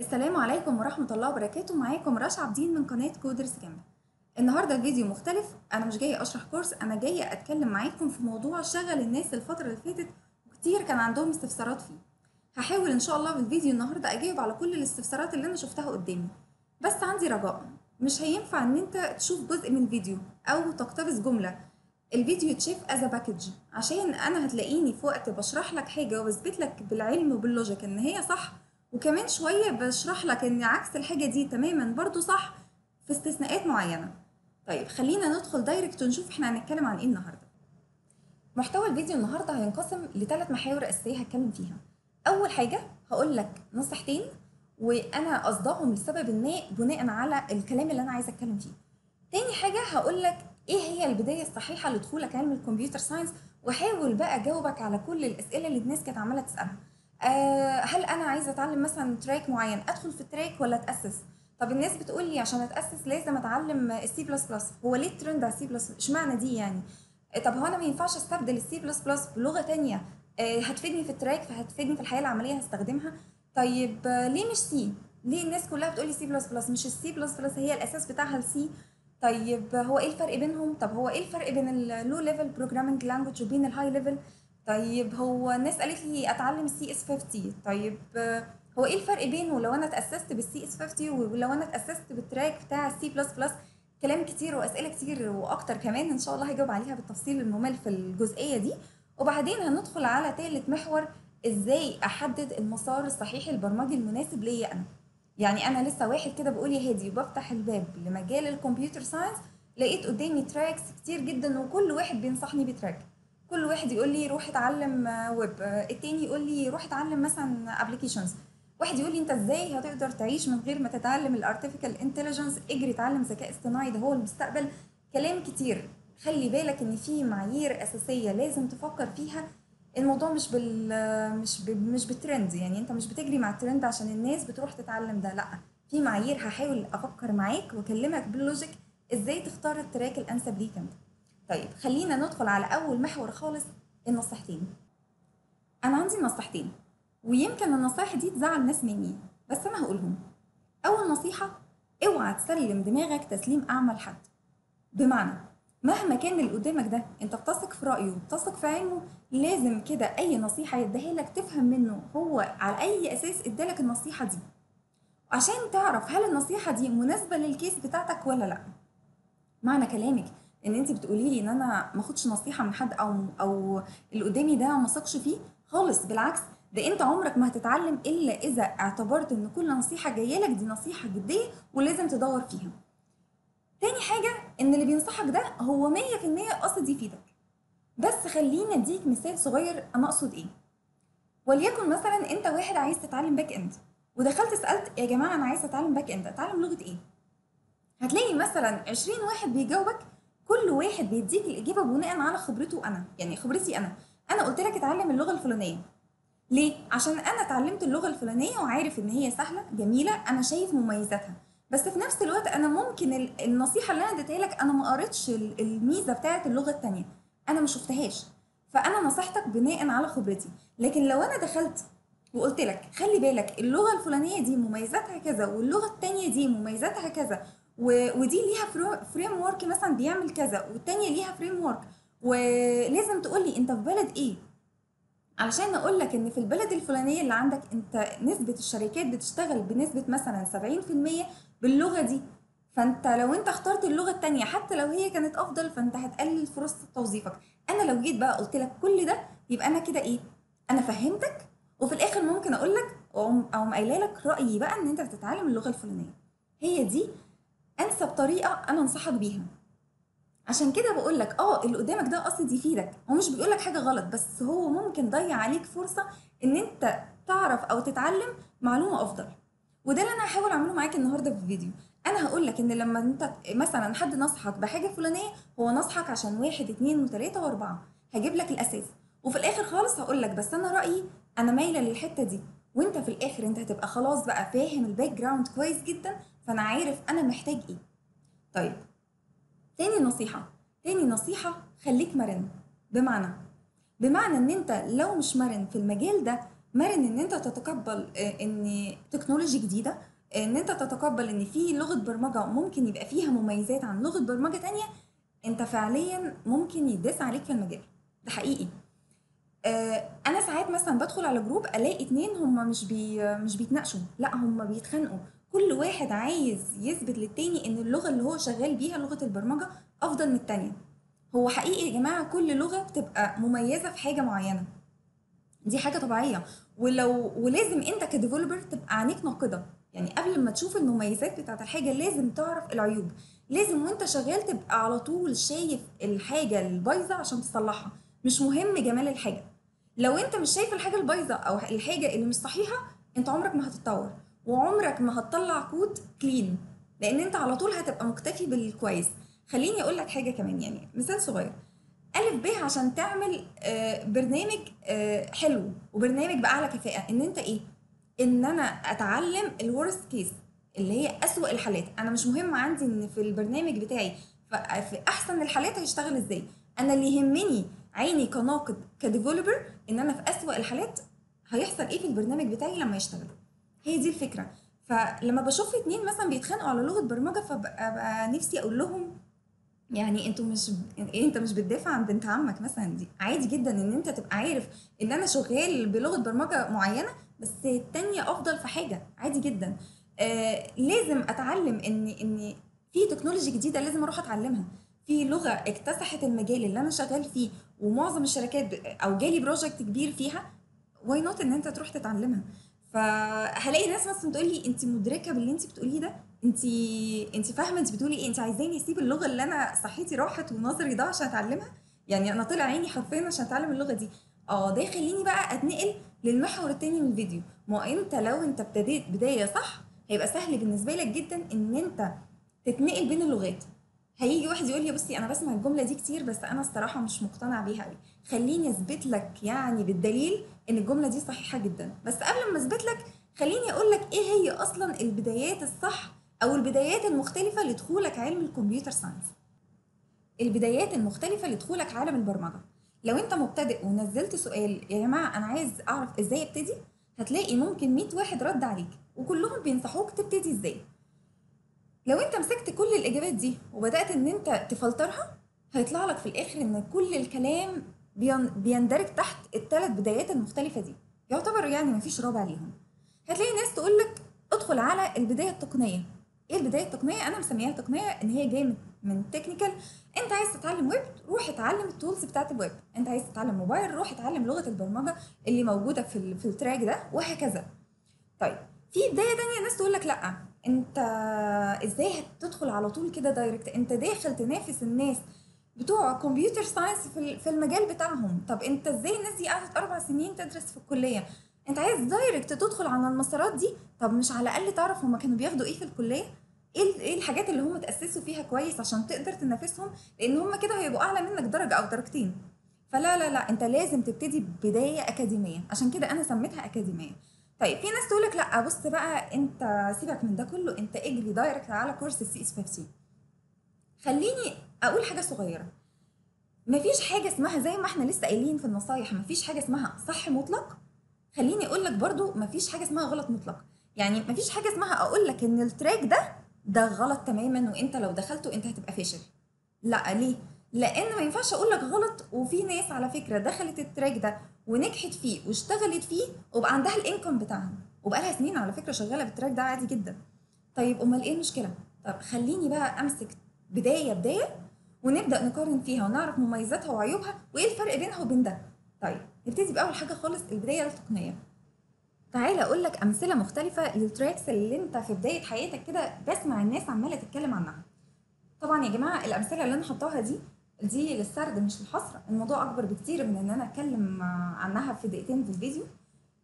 السلام عليكم ورحمة الله وبركاته. معاكم رشا عابدين من قناة Coders Camel النهاردة الفيديو مختلف. أنا مش جاية أشرح course أنا جاية أتكلم معاكم في موضوع شغل الناس الفترة اللي فاتت وكتير كان عندهم استفسارات فيه. هحاول إن شاء الله في الفيديو النهاردة أجاوب على كل الاستفسارات اللي أنا شفتها قدامي. بس عندي رجاء. مش هينفع إن أنت تشوف جزء من الفيديو أو تقتبس جملة. الفيديو يتشاف as package عشان أنا هتلاقيني في وقت بشرح لك حاجة وبثبت لك بالعلم وبال logic إن هي صح وكمان شوية بشرح لك إن عكس الحاجة دي تماما برضو صح في استثناءات معينة. طيب خلينا ندخل direct ونشوف إحنا هنتكلم عن إيه النهارده. محتوى الفيديو النهارده هينقسم لثلاث محاور أساسية هتكلم فيها. أول حاجة هقول لك نصيحتين وأنا قصدهم لسبب ما بناء على الكلام اللي أنا عايزة أتكلم فيه. تاني حاجة هقول لك إيه هي البداية الصحيحة لدخولك عالم ال computer science واحاول بقى أجاوبك على كل الأسئلة اللي الناس كانت عمالة تسألها. أه هل أنا عايزة أتعلم مثلا track معين أدخل في track ولا أتأسس؟ طب الناس بتقول لي عشان أتأسس لازم أتعلم ال C plus plus هو ليه الترند على السي بلس اشمعنى دي يعني؟ طب هو أنا ما ينفعش أستبدل ال C plus plus بلغة تانية؟ أه هتفيدني في ال track فهتفيدني في الحياة العملية هستخدمها؟ طيب ليه مش C ليه الناس كلها بتقول لي C plus plus مش ال C plus plus هي الأساس بتاعها ال C طيب هو إيه الفرق بينهم؟ طب هو إيه الفرق بين ال low level programming language وبين ال high level طيب هو الناس قالت لي أتعلم ال CS 50 طيب هو إيه الفرق بينه؟ لو أنا اتاسست بال CS 50 ولو أنا اتاسست بال track بتاع ال C plus plus كلام كتير وأسئلة كتير وأكتر كمان إن شاء الله هجاوب عليها بالتفصيل الممل في الجزئية دي. وبعدين هندخل على ثالث محور إزاي أحدد المسار الصحيح البرمجي المناسب ليا أنا؟ يعني أنا لسه واحد كده بقول يا هادي وبفتح الباب لمجال ال computer science لقيت قدامي tracks كتير جدا وكل واحد بينصحني ب track كل واحد يقول لي روح اتعلم ويب التاني يقول لي روح اتعلم مثلا applications واحد يقول لي انت إزاي هتقدر تعيش من غير ما تتعلم ال artificial intelligence اجري اتعلم ذكاء اصطناعي ده هو المستقبل. كلام كتير. خلي بالك ان في معايير أساسية لازم تفكر فيها. الموضوع مش بال مش ب... مش بالترند يعني انت مش بتجري مع الترند عشان الناس بتروح تتعلم ده لأ. في معايير هحاول أفكر معاك وأكلمك بال logic إزاي تختار ال track الأنسب ليك انت. طيب خلينا ندخل على أول محور خالص النصيحتين. أنا عندي نصيحتين ويمكن النصايح دي تزعل ناس مني بس أنا هقولهم. أول نصيحة أوعى تسلم دماغك تسليم أعمى لحد. بمعنى مهما كان اللي قدامك ده أنت بتثق في رأيه وبتثق في علمه لازم كده أي نصيحة يديها لك تفهم منه هو على أي أساس ادالك النصيحة دي. عشان تعرف هل النصيحة دي مناسبة للكيس بتاعتك ولا لأ. معنى كلامك ان انت بتقولي لي ان أنا ما اخدش نصيحة من حد أو أو اللي قدامي ده ما ثقش فيه خالص. بالعكس ده انت عمرك ما هتتعلم إلا إذا اعتبرت إن كل نصيحة جاية لك دي نصيحة جدية ولازم تدور فيها. تاني حاجة إن اللي بينصحك ده هو مية في المية قصد يفيدك. بس خليني أديك مثال صغير أنا أقصد إيه. وليكن مثلا أنت واحد عايز تتعلم back end ودخلت سألت يا جماعة أنا عايز أتعلم back end أتعلم لغة إيه؟ هتلاقي مثلا عشرين واحد بيجاوبك كل واحد بيديك الإجابة بناء على خبرته أنا يعني خبرتي أنا. أنا قلت لك اتعلم اللغة الفلانية. ليه؟ عشان أنا اتعلمت اللغة الفلانية وعارف إن هي سهلة جميلة أنا شايف مميزاتها. بس في نفس الوقت أنا ممكن النصيحة اللي أنا اديتها لك أنا ما قريتش الميزة بتاعة اللغة الثانية أنا ما شفتهاش. فأنا نصحتك بناء على خبرتي. لكن لو أنا دخلت وقلت لك خلي بالك اللغة الفلانية دي مميزاتها كذا واللغة الثانية دي مميزاتها كذا. ودي ليها framework مثلا بيعمل كذا والثانيه ليها framework ولازم تقول لي أنت في بلد إيه؟ علشان أقول لك إن في البلد الفلانية اللي عندك أنت نسبة الشركات بتشتغل بنسبة مثلا 70% باللغة دي. فأنت لو أنت اخترت اللغة التانية حتى لو هي كانت أفضل فأنت هتقلل فرص توظيفك. أنا لو جيت بقى قلت لك كل ده يبقى أنا كده إيه؟ أنا فهمتك وفي الآخر ممكن أقول لك أو قايلة لك رأيي بقى إن أنت تتعلم اللغة الفلانية. هي دي انسب طريقه أنا انصحك بيها. عشان كده بقول لك آه اللي قدامك ده قصد يفيدك. هو مش بيقول لك حاجة غلط بس هو ممكن ضيع عليك فرصة ان انت تعرف أو تتعلم معلومة أفضل. وده اللي أنا هحاول اعمله معاك النهارده في الفيديو. أنا هقول لك ان لما انت مثلا حد نصحك بحاجة فلانية هو نصحك عشان واحد اتنين وتلاتة واربعة هجيب لك الأساس. وفي الآخر خالص هقول لك بس أنا رأيي أنا مايلة للحتة دي. وانت في الآخر انت هتبقى خلاص بقى فاهم ال background كويس جدا فانا عارف أنا محتاج إيه. طيب تاني نصيحة تاني نصيحة خليك مرن. بمعنى بمعنى ان انت لو مش مرن في المجال ده مرن ان انت تتقبل آه، ان technology جديدة آه، ان انت تتقبل ان في لغة برمجة ممكن يبقى فيها مميزات عن لغة برمجة تانية انت فعليا ممكن يداس عليك في المجال. ده حقيقي. آه، أنا ساعات مثلا بدخل على group الاقي اتنين هما مش بي مش بيتناقشوا لا هما بيتخانقوا. كل واحد عايز يثبت للتاني إن اللغة اللي هو شغال بيها لغة البرمجة أفضل من التانية. هو حقيقي يا جماعة كل لغة بتبقى مميزة في حاجة معينة. دي حاجة طبيعية. ولو ولازم أنت ك developer تبقى عينيك ناقدة. يعني قبل ما تشوف المميزات بتاعت الحاجة لازم تعرف العيوب. لازم وأنت شغال تبقى على طول شايف الحاجة البايظة عشان تصلحها. مش مهم جمال الحاجة. لو أنت مش شايف الحاجة البايظة أو الحاجة اللي مش صحيحة أنت عمرك ما هتتطور. وعمرك ما هتطلع code clean لأن أنت على طول هتبقى مكتفي بالكويس. خليني أقول لك حاجة كمان يعني مثال صغير. ألف ب عشان تعمل آه، برنامج آه، حلو وبرنامج بأعلى كفاءة إن أنت إيه؟ إن أنا أتعلم ال worst case اللي هي أسوأ الحالات. أنا مش مهم عندي إن في البرنامج بتاعي في أحسن الحالات هيشتغل إزاي. أنا اللي يهمني عيني كناقد ك developer إن أنا في أسوأ الحالات هيحصل إيه في البرنامج بتاعي لما يشتغل. هي دي الفكرة. فلما بشوف اتنين مثلا بيتخانقوا على لغة برمجة فبقى بقى نفسي أقول لهم يعني أنتوا مش إيه انت مش بتدافع عن بنت عمك مثلا. دي عادي جدا إن انت تبقى عارف إن أنا شغال بلغة برمجة معينة بس التانية أفضل في حاجة. عادي جدا. آه لازم أتعلم إن إن في technology جديدة لازم أروح أتعلمها. في لغة اكتسحت المجال اللي أنا شغال فيه ومعظم الشركات أو جالي project كبير فيها why not إن أنت تروح تتعلمها؟ فهلاقي ناس مثلا تقول لي انت مدركة باللي انت بتقوليه ده؟ انت انت فاهمة انت بتقولي إيه؟ انت عايزاني أسيب اللغة اللي أنا صحتي راحت ونظري ضاع عشان أتعلمها؟ يعني أنا طلع عيني حرفيا عشان أتعلم اللغة دي. آه ده يخليني بقى أتنقل للمحور التاني من الفيديو. ما أنت لو أنت ابتديت بداية صح هيبقى سهل بالنسبة لك جدا إن أنت تتنقل بين اللغات. هيجي واحد يقول لي بصي أنا بسمع الجملة دي كتير بس أنا الصراحة مش مقتنع بيها قوي خليني أثبت لك يعني بالدليل إن الجملة دي صحيحة جدا. بس قبل ما أثبت لك خليني أقول لك إيه هي أصلا البدايات الصح أو البدايات المختلفة لدخولك علم الكمبيوتر ساينس. البدايات المختلفة لدخولك عالم البرمجة. لو أنت مبتدئ ونزلت سؤال يا جماعة أنا عايز أعرف إزاي أبتدي؟ هتلاقي ممكن 100 واحد رد عليك وكلهم بينصحوك تبتدي إزاي. لو انت مسكت كل الإجابات دي وبدأت إن انت تفلترها هيطلع لك في الآخر إن كل الكلام بين- بيندرج تحت الثلاث بدايات المختلفة دي. يعتبر يعني مفيش رابع ليهم. هتلاقي ناس تقول لك ادخل على البداية التقنية. إيه البداية التقنية؟ أنا مسميها تقنية إن هي جاية من- technical أنت عايز تتعلم ويب روح اتعلم ال tools بتاعت الويب أنت عايز تتعلم موبايل روح اتعلم لغة البرمجة اللي موجودة في في ال track ده وهكذا. طيب في بداية تانية ناس تقول لك لأ. انت إزاي هتدخل على طول كده direct انت داخل تنافس الناس بتوع computer science في ال- في المجال بتاعهم. طب انت إزاي الناس دي قعدت أربع سنين تدرس في الكلية؟ انت عايز دايركت تدخل على المسارات دي؟ طب مش على الأقل تعرف هما كانوا بياخدوا إيه في الكلية؟ إيه إيه الحاجات اللي هم تأسسوا فيها كويس عشان تقدر تنافسهم؟ لأن هم كده هيبقوا أعلى منك درجة أو درجتين. فلا لا لا انت لازم تبتدي بداية أكاديمية. عشان كده أنا سميتها أكاديمية. طيب في ناس تقول لك لأ بص بقى أنت سيبك من ده كله أنت اجري direct على كورس ال CS 50 خليني أقول حاجة صغيرة. مفيش حاجة اسمها زي ما إحنا لسه قايلين في النصايح مفيش حاجة اسمها صح مطلق. خليني أقول لك برضو مفيش حاجة اسمها غلط مطلق. يعني مفيش حاجة اسمها أقول لك إن ال track ده ده غلط تماما وأنت لو دخلته أنت هتبقى فاشل. لأ ليه؟ لأن ما ينفعش أقول لك غلط وفي ناس على فكرة دخلت ال track ده ونجحت فيه واشتغلت فيه وبقى عندها ال income بتاعها وبقى لها سنين على فكرة شغالة بال track ده عادي جدا. طيب أمال إيه المشكلة؟ طب خليني بقى أمسك بداية بداية ونبدأ نقارن فيها ونعرف مميزاتها وعيوبها وإيه الفرق بينها وبين ده. طيب نبتدي بأول حاجة خالص البداية التقنية. تعالى أقول لك أمثلة مختلفة لل tracks اللي أنت في بداية حياتك كده بسمع الناس عمالة تتكلم عنها. طبعا يا جماعة الأمثلة اللي أنا حطاها دي دي للسرد مش للحصر الموضوع أكبر بكتير من إن أنا أتكلم عنها في دقيقتين في الفيديو.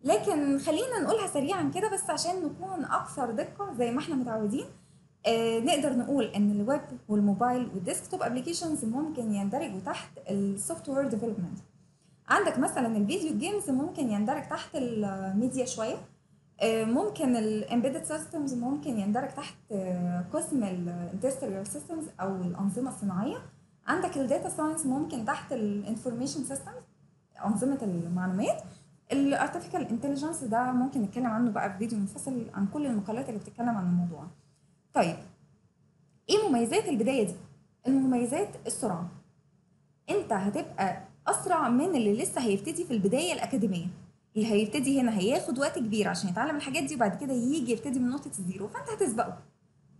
لكن خلينا نقولها سريعا كده بس عشان نكون أكثر دقة زي ما إحنا متعودين. آه نقدر نقول إن ال web وال mobile وال desktop applications ممكن يندرجوا تحت ال software development عندك مثلا ال video games ممكن يندرج تحت الميديا شوية. آه، ممكن ال embedded systems ممكن يندرج تحت قسم ال industrial systems أو الأنظمة الصناعية. عندك ال data science ممكن تحت ال information systems أنظمة المعلومات. ال artificial intelligence ده ممكن نتكلم عنه بقى في فيديو منفصل عن كل المقالات اللي بتتكلم عن الموضوع. طيب إيه مميزات البداية دي؟ المميزات السرعة. أنت هتبقى أسرع من اللي لسه هيبتدي في البداية الأكاديمية. اللي هيبتدي هنا هياخد وقت كبير عشان يتعلم الحاجات دي وبعد كده يجي يبتدي من نقطة ال zero فأنت هتسبقه.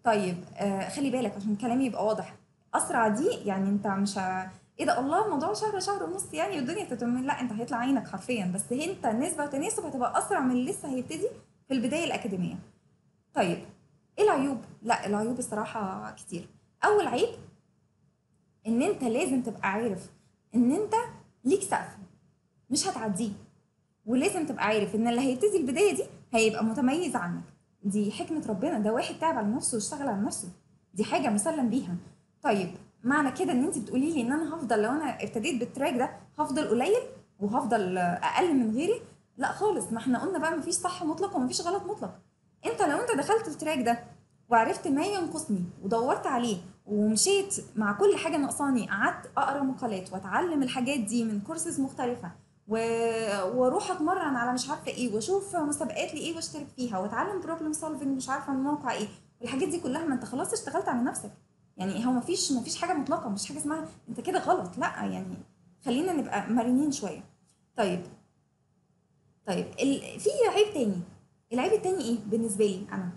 طيب آه خلي بالك عشان كلامي يبقى واضح. أسرع دي يعني أنت مش ه... إيه ده؟ الله الموضوع شهر شهر ونص يعني والدنيا تتمم لا أنت هيطلع عينك حرفيا. بس أنت نسبة وتناسب هتبقى أسرع من اللي لسه هيبتدي في البداية الأكاديمية. طيب إيه العيوب؟ لا العيوب الصراحة كتير. أول عيب إن أنت لازم تبقى عارف إن أنت ليك سقف مش هتعديه. ولازم تبقى عارف إن اللي هيبتدي البداية دي هيبقى متميز عنك. دي حكمة ربنا. ده واحد تعب على نفسه واشتغل على نفسه. دي حاجة مسلم بيها. طيب معنى كده إن أنت بتقولي لي إن أنا هفضل لو أنا ابتديت بال track ده هفضل قليل وهفضل أقل من غيري؟ لا خالص ما إحنا قلنا بقى مفيش صح مطلق ومفيش غلط مطلق. أنت لو أنت دخلت ال track ده وعرفت ما ينقصني ودورت عليه ومشيت مع كل حاجة ناقصاني قعدت أقرأ مقالات وأتعلم الحاجات دي من كورسز مختلفة و... وأروح أتمرن على مش عارفة إيه وأشوف مسابقات لإيه وأشترك فيها وأتعلم problem solving مش عارفة من موقع إيه والحاجات دي كلها ما أنت خلاص اشتغلت على نفسك. يعني هو مفيش مفيش حاجة مطلقة مش حاجة اسمها انت كده غلط. لا يعني خلينا نبقى مرنين شوية. طيب. طيب ال... في عيب تاني. العيب التاني إيه بالنسبة لي أنا؟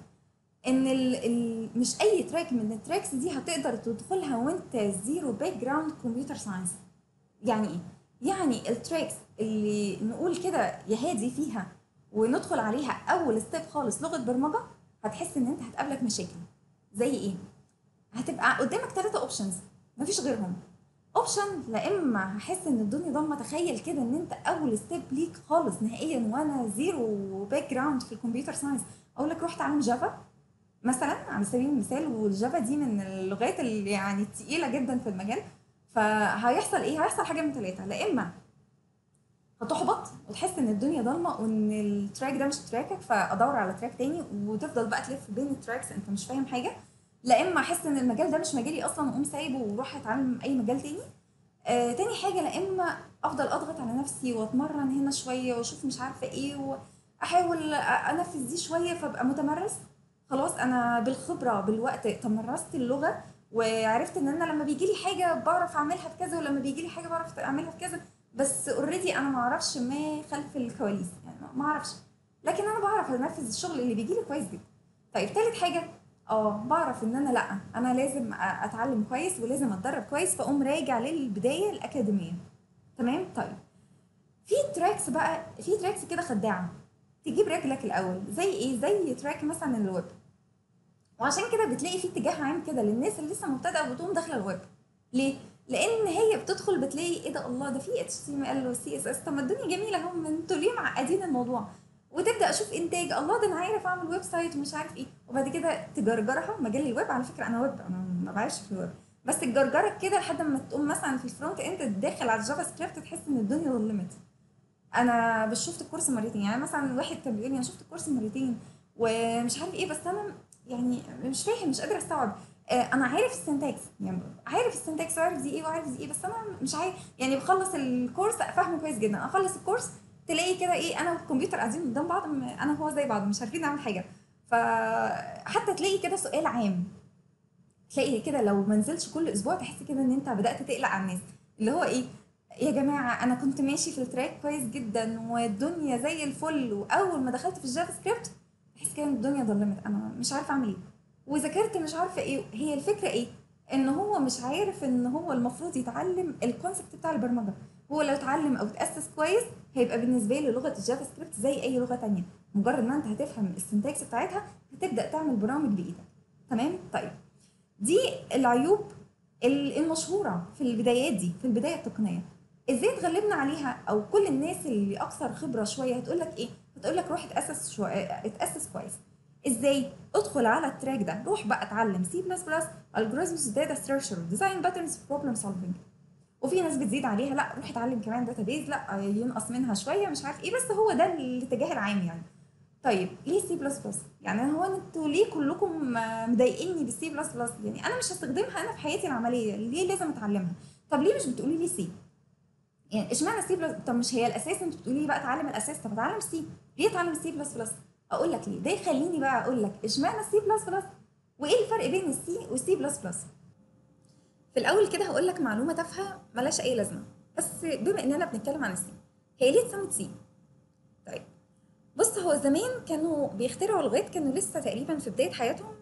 إن ال... ال... مش أي track من ال tracks دي هتقدر تدخلها وانت zero background computer science يعني إيه؟ يعني ال tracks اللي نقول كده يا هادي فيها وندخل عليها أول step خالص لغة برمجة هتحس إن أنت هتقابلك مشاكل. زي إيه؟ هتبقى قدامك ثلاثة options مفيش غيرهم. option لا إما هحس إن الدنيا ضلمة تخيل كده إن أنت أول step ليك خالص نهائيا وأنا zero background في ال computer science أقول لك روح اتعلم Java مثلا على سبيل المثال وال Java دي من اللغات اللي يعني التقيله جدا في المجال. فهيحصل إيه؟ هيحصل حاجة من ثلاثة لا إما هتحبط وتحس إن الدنيا ضلمة وإن ال track ده مش track ك فأدور على track تاني وتفضل بقى تلف بين ال tracks أنت مش فاهم حاجة. لا إما أحس إن المجال ده مش مجالي أصلا وأقوم سايبه وأروح أتعلم أي مجال تاني. آه تاني حاجة لا إما أفضل أضغط على نفسي وأتمرن هنا شوية وأشوف مش عارفة إيه وأحاول أنفذ دي شوية فأبقى متمرس. خلاص أنا بالخبرة بالوقت تمرست اللغة وعرفت إن أنا لما بيجي لي حاجة بعرف أعملها في كذا ولما بيجي لي حاجة بعرف أعملها في كذا بس already أنا ما أعرفش ما خلف الكواليس يعني ما أعرفش. لكن أنا بعرف أنفذ الشغل اللي بيجي لي كويس جدا. طيب تالت حاجة آه بعرف ان أنا لا أنا لازم اتعلم كويس ولازم اتدرب كويس فاقوم راجع للبداية الأكاديمية. تمام؟ طيب. في tracks بقى في tracks كده خداعة. تجيب رجلك الأول. زي إيه؟ زي track مثلا الويب وعشان كده بتلاقي في اتجاه عام كده للناس اللي لسه مبتدئة وبتقوم داخلة الويب ليه؟ لأن هي بتدخل بتلاقي إيه ده الله ده في HTML و CSS طب ما الدنيا جميلة أهو أنتوا ليه معقدين الموضوع؟ وتبدأ أشوف إنتاج. الله ده أنا عارف أعمل website ومش عارف إيه. وبعد كده تجرجرها. مجال الويب على فكرة أنا ويب أنا ما بعرفش في الويب بس تجرجرك كده لحد ما تقوم مثلا في ال front end داخل على ال JavaScript تحس إن الدنيا ظلمت أنا بس شفت ال course مرتين. يعني مثلا واحد كان بيقول لي أنا شفت ال course مرتين ومش عارف إيه بس أنا يعني مش فاهم مش قادرة أستوعب. أنا عارف ال syntax يعني عارف ال syntax وعارف دي إيه وعارف دي إيه بس أنا مش عارف. يعني بخلص ال course فاهمه كويس جدا. أخلص الكورس تلاقي كده إيه أنا والكمبيوتر قاعدين قدام بعض أنا وهو زي بعض مش عارفين نعمل حاجة. فحتى تلاقي كده سؤال عام. تلاقي كده لو ما نزلش كل أسبوع تحس كده إن أنت بدأت تقلق على الناس. اللي هو إيه يا جماعة أنا كنت ماشي في ال track كويس جدا والدنيا زي الفل وأول ما دخلت في ال JavaScript تحس كده الدنيا ظلمت أنا مش عارفة أعمل إيه. وذاكرت مش عارفة إيه هي الفكرة إيه؟ إن هو مش عارف إن هو المفروض يتعلم ال concept بتاع البرمجة. هو لو اتعلم أو اتأسس كويس هيبقى بالنسبة له لغة ال JavaScript زي أي لغة تانية. مجرد ما أنت هتفهم ال syntax بتاعتها هتبدأ تعمل برامج بإيدك. تمام؟ طيب. دي العيوب المشهورة في البدايات دي في البداية التقنية. إزاي اتغلبنا عليها؟ أو كل الناس اللي أكثر خبرة شوية هتقول لك إيه؟ هتقول لك روح اتأسس شوية اتأسس كويس. إزاي؟ ادخل على ال track ده. روح بقى اتعلم C++ algorithms data structure design patterns problem solving وفي ناس بتزيد عليها لا روح اتعلم كمان database لا ينقص منها شوية مش عارف إيه بس هو ده الاتجاه العام يعني. طيب ليه C plus plus يعني هو أنتوا ليه كلكم مضايقيني بال C plus plus يعني أنا مش هستخدمها أنا في حياتي العملية ليه لازم أتعلمها؟ طب ليه مش بتقولي لي C يعني إشمعنى C plus طب مش هي الأساس؟ انت بتقولي لي بقى اتعلم الأساس طب اتعلم C ليه اتعلم C plus plus أقول لك ليه. ده يخليني بقى أقول لك إشمعنى C plus plus وإيه الفرق بين ال C وال C plus plus في الأول كده هقول لك معلومة تافهة ملهاش أي لازمة بس بما إننا بنتكلم عن ال C هي ليه اتسمت C طيب بص هو زمان كانوا بيخترعوا لغات كانوا لسه تقريبا في بداية حياتهم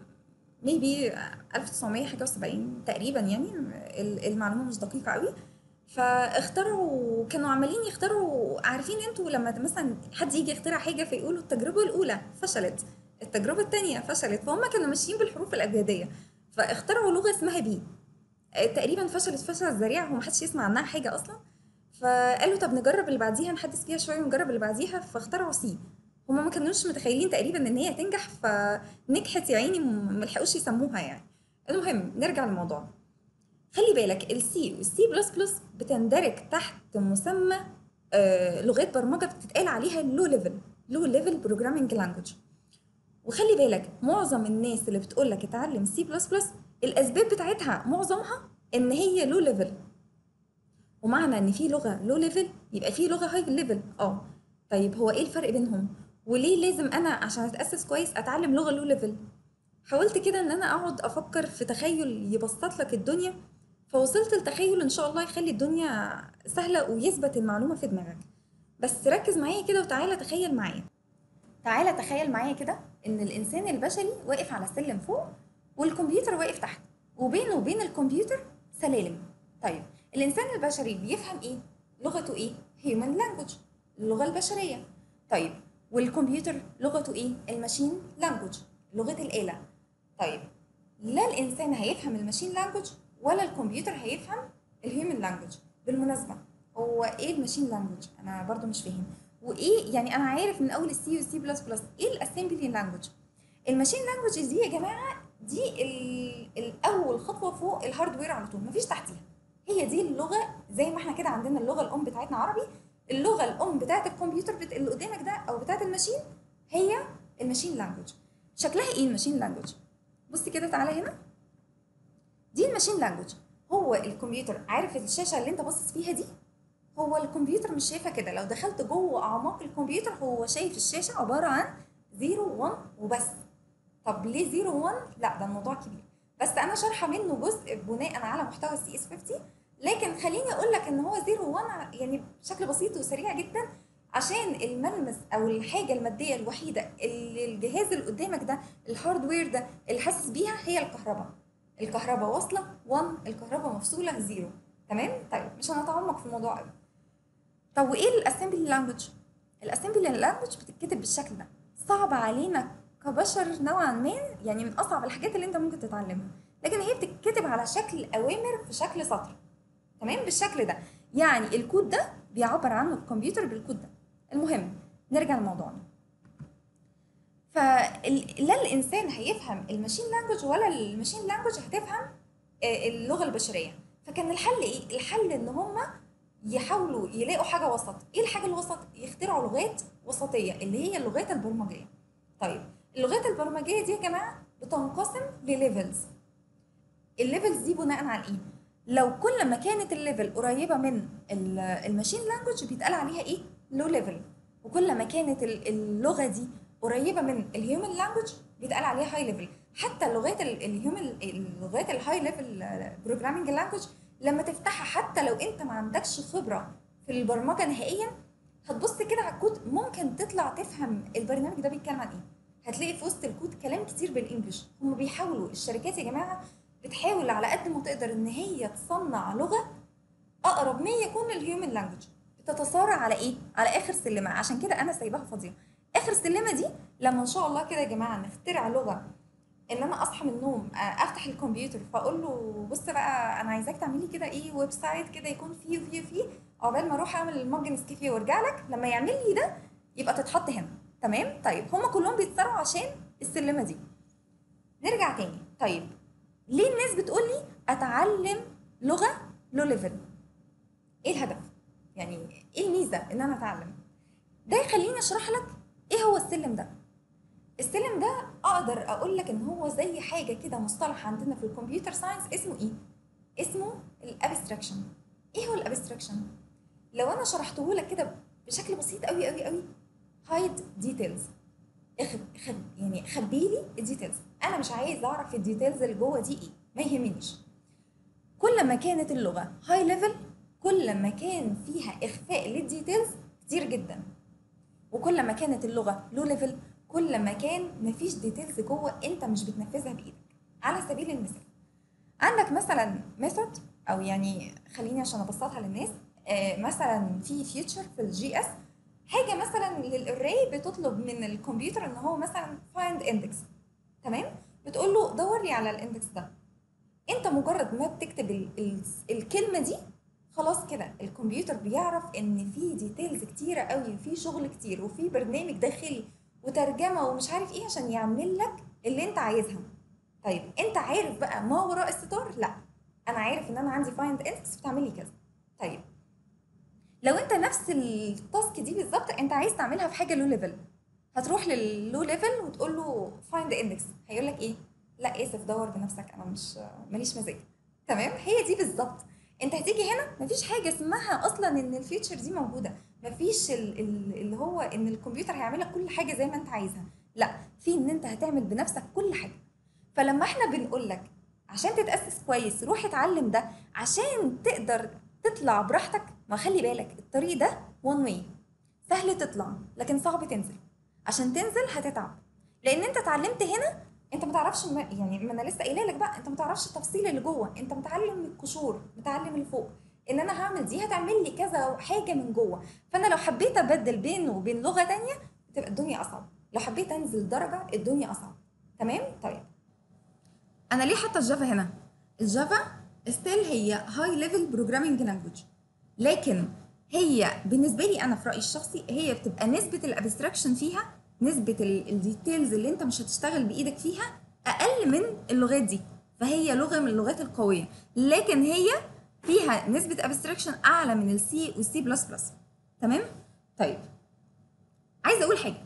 maybe 1900 حاجة و70 تقريبا يعني ال- المعلومة مش دقيقة قوي. فاخترعوا كانوا عمالين يختاروا عارفين أنتوا لما مثلا حد يجي يخترع حاجة فيقولوا التجربة الأولى فشلت التجربة الثانية فشلت فهم كانوا ماشيين بالحروف الأبجدية فاخترعوا لغة اسمها B. تقريبا فشلت فشل ذريع ومحدش يسمع عنها حاجة أصلا. فقالوا طب نجرب اللي بعديها نحدث فيها شوية ونجرب اللي بعديها فاخترعوا C هما ما كانوش متخيلين تقريبا إن هي تنجح فنجحت يا عيني ما لحقوش يسموها يعني. المهم نرجع للموضوع. خلي بالك ال C وال C plus plus بتندرج تحت مسمى آه لغات برمجة بتتقال عليها low level low level programming language وخلي بالك معظم الناس اللي بتقول لك اتعلم C plus plus الأسباب بتاعتها معظمها إن هي low level ومعنى إن في لغة low level يبقى في لغة high level آه. طيب هو إيه الفرق بينهم؟ وليه لازم أنا عشان أتأسس كويس أتعلم لغة low level حاولت كده إن أنا أقعد أفكر في تخيل يبسط لك الدنيا فوصلت لتخيل إن شاء الله يخلي الدنيا سهلة ويثبت المعلومة في دماغك. بس ركز معايا كده وتعالى تخيل معايا. تعالى تخيل معايا كده إن الإنسان البشري واقف على سلم فوق والكمبيوتر واقف تحت. وبينه وبين الكمبيوتر سلالم. طيب الإنسان البشري بيفهم إيه؟ لغته إيه؟ human language اللغة البشرية. طيب والكمبيوتر لغته إيه؟ ال machine language لغة الآلة. طيب لا الإنسان هيفهم ال machine language ولا الكمبيوتر هيفهم ال human language بالمناسبة هو إيه ال machine language أنا برضو مش فاهم. وإيه يعني أنا عارف من أول ال C وال C plus plus إيه ال assembly language ال machine language دي يا جماعة دي ال- الأول خطوة فوق ال hardware على طول مفيش تحتيها. هي دي اللغة زي ما إحنا كده عندنا اللغة الأم بتاعتنا عربي. اللغة الأم بتاعت الكمبيوتر بت... اللي قدامك ده أو بتاعت الماشين هي ال machine language شكلها إيه ال machine language بص كده تعالى هنا. دي ال machine language هو الكمبيوتر عارف الشاشة اللي أنت باصص فيها دي؟ هو الكمبيوتر مش شايفها كده. لو دخلت جوه أعماق الكمبيوتر هو شايف الشاشة عبارة عن 0 1 وبس. طب ليه 0 1 لا ده الموضوع كبير. بس أنا شارحة منه جزء بناء على محتوى ال CS 50 لكن خليني أقول لك إن هو 0 1 يعني بشكل بسيط وسريع جدا عشان الملمس أو الحاجة المادية الوحيدة اللي الجهاز اللي قدامك ده ال hardware ده اللي حاسس بيها هي الكهرباء. الكهرباء واصلة 1 الكهرباء مفصولة 0 تمام؟ طيب مش هنتعمق في الموضوع قوي. طب وإيه ال assembly language ال assembly language بتتكتب بالشكل ده. صعب علينا كبشر نوعا ما يعني من أصعب الحاجات اللي أنت ممكن تتعلمها. لكن هي بتتكتب على شكل أوامر في شكل سطر. تمام؟ بالشكل ده. يعني الكود ده بيعبر عنه الكمبيوتر بالكود ده. المهم نرجع لموضوعنا. فلا الإنسان هيفهم ال machine language ولا ال machine language هتفهم آه، اللغة البشرية. فكان الحل إيه؟ الحل إن هم يحاولوا يلاقوا حاجة وسط. إيه الحاجة الوسط؟ يخترعوا لغات وسطية اللي هي اللغات البرمجية. طيب اللغات البرمجية دي يا جماعة بتنقسم لل levels ال levels دي بناء على إيه؟ لو كل ما كانت ال level قريبة من ال- ال machine language بيتقال عليها إيه؟ low level وكل ما كانت ال- اللغة دي قريبة من ال human language بيتقال عليها high level حتى اللغات ال- ال human اللغات ال high level programming language لما تفتحها حتى لو أنت ما عندكش خبرة في البرمجة نهائيا هتبص كده على الكود ممكن تطلع تفهم البرنامج ده بيتكلم عن إيه؟ هتلاقي في وسط الكود كلام كتير بال English هم بيحاولوا الشركات يا جماعة بتحاول على قد ما تقدر إن هي تصنع لغة أقرب ما يكون لل human language بتتصارع على إيه؟ على آخر سلمة. عشان كده أنا سايباها فاضية. آخر سلمة دي لما إن شاء الله كده يا جماعة نخترع لغة إن أنا أصحى من النوم آه، أفتح الكمبيوتر فأقول له بص بقى أنا عايزاك تعمل لي كده إيه website كده يكون فيه وفيه وفيه عقبال ما أروح أعمل ال mug نسكافيه وأرجع لك لما يعمل لي ده يبقى تتحط هنا. تمام؟ طيب هما كلهم بيتصارعوا عشان السلمة دي. نرجع تاني. طيب ليه الناس بتقول لي أتعلم لغة low level إيه الهدف؟ يعني إيه الميزة إن أنا أتعلم؟ ده يخليني أشرح لك إيه هو السلم ده. السلم ده أقدر أقول لك إن هو زي حاجة كده مصطلح عندنا في ال computer science اسمه إيه؟ اسمه ال abstraction. إيه هو ال abstraction؟ لو أنا شرحته لك كده بشكل بسيط قوي قوي قوي hide details يعني خبي لي ال details أنا مش عايز أعرف ال details اللي جوه دي إيه. ما يهمنيش. كل ما كانت اللغة high level كل ما كان فيها إخفاء لل details كتير جدا. وكل ما كانت اللغة low level كل ما كان مفيش details جوه أنت مش بتنفذها بإيدك. على سبيل المثال عندك مثلا method أو يعني خليني عشان أبسطها للناس آه مثلا في feature في ال JS حاجة مثلا لل array بتطلب من الكمبيوتر إن هو مثلا find index تمام؟ بتقول له دور لي على ال index ده. أنت مجرد ما بتكتب ال ال الكلمة دي خلاص كده الكمبيوتر بيعرف إن في details كتيرة قوي وفي شغل كتير وفي برنامج داخلي وترجمة ومش عارف إيه عشان يعمل لك اللي أنت عايزها. طيب أنت عارف بقى ما وراء الستار؟ لأ. أنا عارف إن أنا عندي find index بتعمل لي كذا. طيب لو انت نفس ال task دي بالظبط انت عايز تعملها في حاجة low level هتروح لل low level وتقول له find index هيقول لك إيه؟ لا اسف دور بنفسك أنا مش ماليش مزاج. تمام؟ هي دي بالظبط. انت هتيجي هنا مفيش حاجة اسمها أصلا إن ال feature دي موجودة. مفيش ال- ال- اللي هو إن الكمبيوتر هيعمل لك كل حاجة زي ما انت عايزها. لا في إن انت هتعمل بنفسك كل حاجة. فلما إحنا بنقول لك عشان تتأسس كويس روح اتعلم ده عشان تقدر تطلع براحتك. ما خلي بالك الطريق ده one way سهل تطلع لكن صعب تنزل. عشان تنزل هتتعب. لأن أنت اتعلمت هنا أنت ما تعرفش يعني ما أنا لسه قايلة لك بقى أنت ما تعرفش التفصيل اللي جوه. أنت متعلم من القشور متعلم اللي فوق. إن أنا هعمل دي هتعمل لي كذا حاجة من جوه. فأنا لو حبيت أبدل بينه وبين لغة تانية تبقى الدنيا أصعب. لو حبيت أنزل درجة الدنيا أصعب. تمام؟ طيب. أنا ليه حاطة ال Java هنا؟ ال Java still هي high level programming language لكن هي بالنسبة لي أنا في رأيي الشخصي هي بتبقى نسبة ال abstraction فيها نسبة ال details اللي أنت مش هتشتغل بإيدك فيها أقل من اللغات دي. فهي لغة من اللغات القوية. لكن هي فيها نسبة abstraction أعلى من السي والسي بلس بلس تمام؟ طيب. عايزه أقول حاجة.